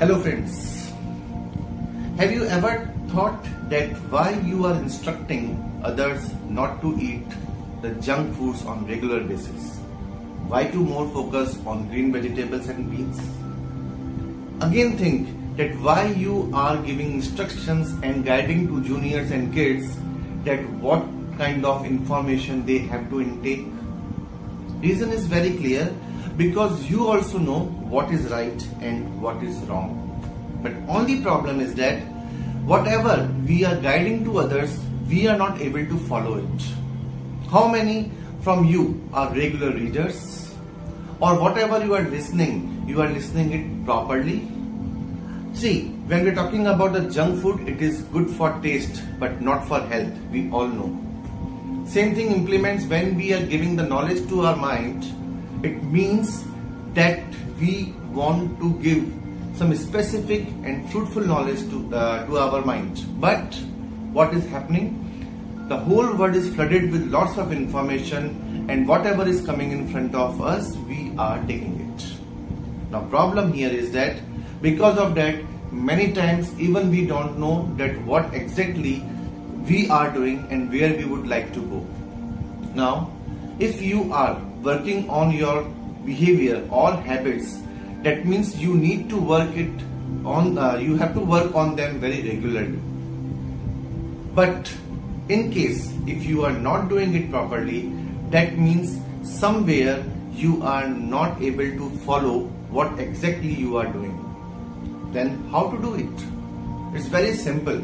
Hello friends. Have you ever thought that why you are instructing others not to eat the junk foods on regular basis? Why to more focus on green vegetables and beans? Again think that why you are giving instructions and guiding to juniors and kids that what kind of information they have to intake. Reason is very clear because you also know what is right and what is wrong. But only problem is that whatever we are guiding to others, we are not able to follow it. How many from you are regular readers? Or whatever you are listening, you are listening it properly? See, when we're talking about the junk food, it is good for taste, but not for health. We all know. Same thing implements when we are giving the knowledge to our mind it means that we want to give some specific and fruitful knowledge to, to our mind. But what is happening? The whole world is flooded with lots of information and whatever is coming in front of us, we are taking it. Now problem here is that because of that, many times even we don't know that what exactly we are doing and where we would like to go. Now, if you are working on your behavior or habits that means you need to work it on uh, you have to work on them very regularly. But in case if you are not doing it properly that means somewhere you are not able to follow what exactly you are doing. Then how to do it? It's very simple.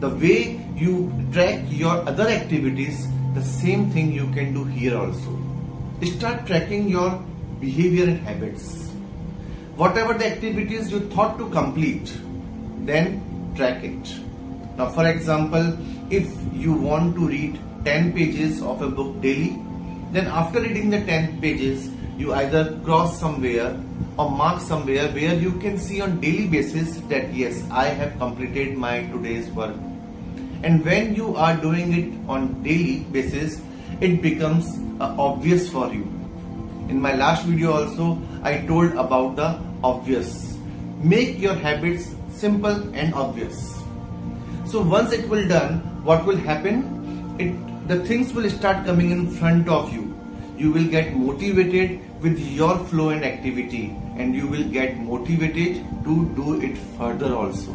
The way you track your other activities the same thing you can do here also start tracking your behavior and habits. Whatever the activities you thought to complete, then track it. Now, for example, if you want to read 10 pages of a book daily, then after reading the 10 pages, you either cross somewhere or mark somewhere where you can see on daily basis that yes, I have completed my today's work. And when you are doing it on daily basis, it becomes uh, obvious for you. In my last video also, I told about the obvious. Make your habits simple and obvious. So once it will done, what will happen? It the things will start coming in front of you. You will get motivated with your flow and activity and you will get motivated to do it further also.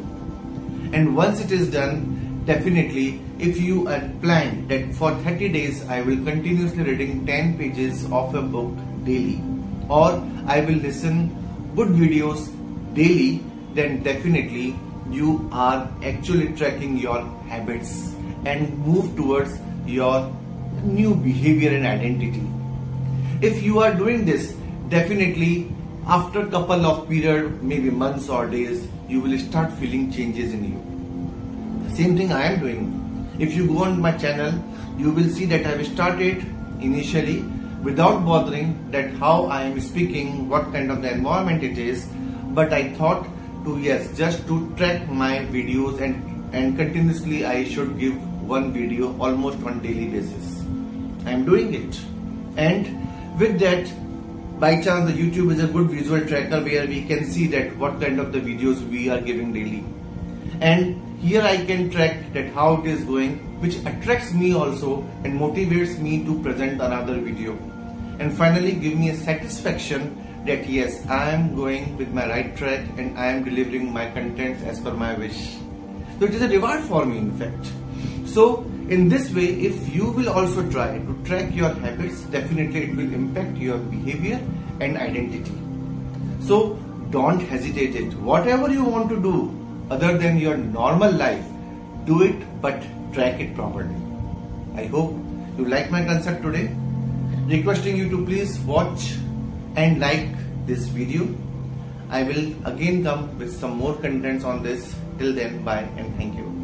And once it is done, definitely if you had planned that for 30 days I will continuously reading 10 pages of a book daily or I will listen good videos daily then definitely you are actually tracking your habits and move towards your new behavior and identity. If you are doing this definitely after couple of period maybe months or days you will start feeling changes in you same thing I am doing. If you go on my channel, you will see that I have started initially without bothering that how I am speaking, what kind of the environment it is. But I thought to yes, just to track my videos and, and continuously I should give one video almost on daily basis. I am doing it. And with that, by chance the YouTube is a good visual tracker where we can see that what kind of the videos we are giving daily. And here I can track that how it is going which attracts me also and motivates me to present another video and finally give me a satisfaction that yes I am going with my right track and I am delivering my contents as per my wish. So it is a reward for me in fact. So in this way if you will also try to track your habits definitely it will impact your behavior and identity. So don't hesitate it. Whatever you want to do other than your normal life, do it but track it properly. I hope you like my concept today. Requesting you to please watch and like this video. I will again come with some more contents on this. Till then, bye and thank you.